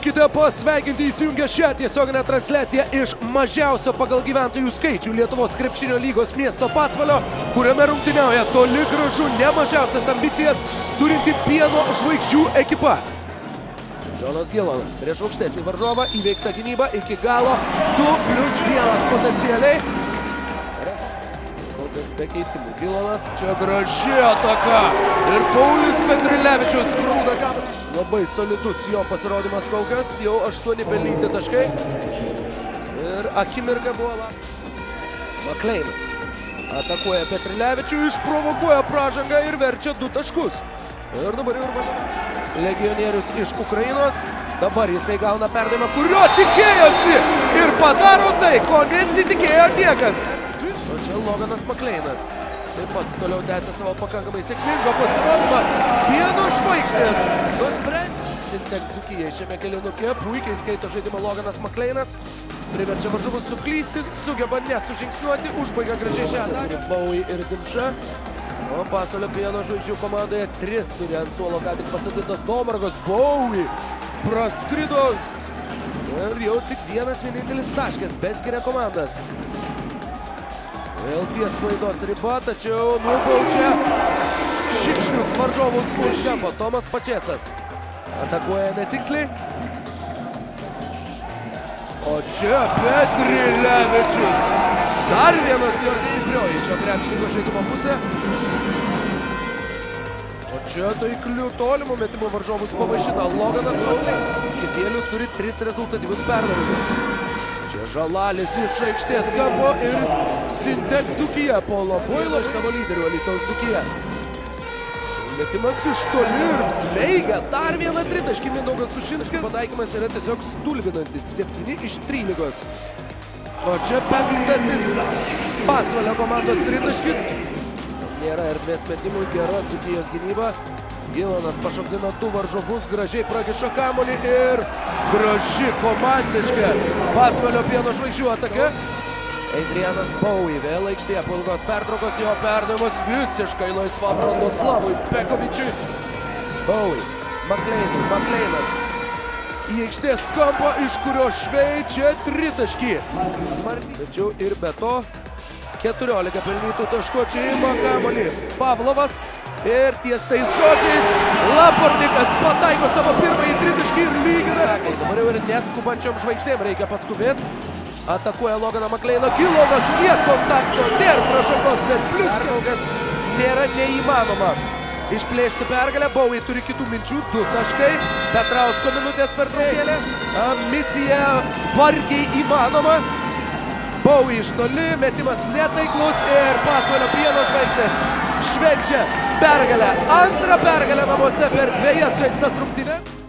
Būkite pasveikinti įsijungę šią tiesioginę transliaciją iš mažiausio pagal gyventojų skaičių Lietuvos krepšinio lygos miesto pasvalio, kuriame rungtyniauja toli gražu ne mažiausias ambicijas turinti pieno žvaigždžių ekipa. Džonas Gilonas prieš aukštesnį varžovą įveikta gynyba iki galo 2 plus 1 potencialiai. Kol kas be keitimų. Gilonas čia graži ataka. Ir Paulius Petrilevičius grūda kamuolį. Labai solidus jo pasirodymas kol kas. Jau aštuoni pelnyti taškai. Ir akimirka buvo la... Makleinas. Atakuoja Petrilevičių, išprovokuoja pražangą ir verčia du taškus. Ir dabar jau ir legionierius iš Ukrainos. Dabar jisai gauna perdavimą, kurio tikėjosi. Ir padaro tai, ko nesitikėjo niekas. O čia Loganas Makleinas. Taip pat toliau tęsia savo pakankamai sėkmingą pasirodymą. Pieno žvaigždės nusprendė. Sintek Dzukija šiame kelinuke puikiai skaito žaidimą Loganas Makleinas. Priverčia varžovus suklysti, sugeba nesužingsniuoti, užbaigia gražiai šią dalį. Bowie ir Dimša. O pasaulio pieno žvaigždžių komandoje tris turi ant suolo ką tik pasadintas Domargas Bowie. Praskrido ir jau tik vienas vienintelis taškas beskiria komandas. Vėl ties klaidos riba, tačiau nubaudžia šikšnius varžovus už kampo. Tomas Pačesas atakuoja netiksliai. O čia Petrilevičius. Dar vienas jo stiprioji šio krepšininko žaidimo pusė. O čia taiklių tolimų metimų varžovus pavaišina Loganas Paulė. Kisielius turi tris rezultatyvius perdavimus. Čia Žalalis iš aikštės kampo ir Sintek Dzukija po Loboilo iš savo lyderių Alytaus Dzukija. Metimas iš toli ir smeigia. Dar vieną tritaškį Mindaugas Sušinskas. Pataikymas yra tiesiog stulbinantis. 7 iš 13. O čia penktasis pasvalio komandos tritaškis. Nėra erdvės metimų, gera Dzukijos gynyba. Gilonas pašokdina du varžovus, gražiai pragiša kamolį ir graži komandiška pasvalio pieno žvaigždžių ataka. Adrianas Bowie vėl aikštėje po ilgos pertraukos, jo perdavimas visiškai laisvam Randoslavui Pekovičiui. Bowie, Makleinui, Makleinas į aikštės kampą, iš kurio šveičia tritaškį. Tačiau ir be to 14 pelnytų taškų ima kamolį. Pavlovas ir ties tais žodžiais Lapornikas pataiko savo pirmąjį tritaškį ir lygina. Dabar jau ir neskubančiom žvaigždėm reikia paskubėti. Atakuoja Loganą Makleiną, Gilonas, kiek kontakto, nėra pražangos, bet pliuskaugas nėra neįmanoma. Išplėšti pergalę, Bowie turi kitų minčių, du taškai, Petrausko minutės per traukėlę, misija vargiai įmanoma. Bowie iš toli, metimas netaiklus ir pasvalio pieno žvaigždės švenčia pergalę. Antrą pergalę namuose per dviejas žaistas rungtynes.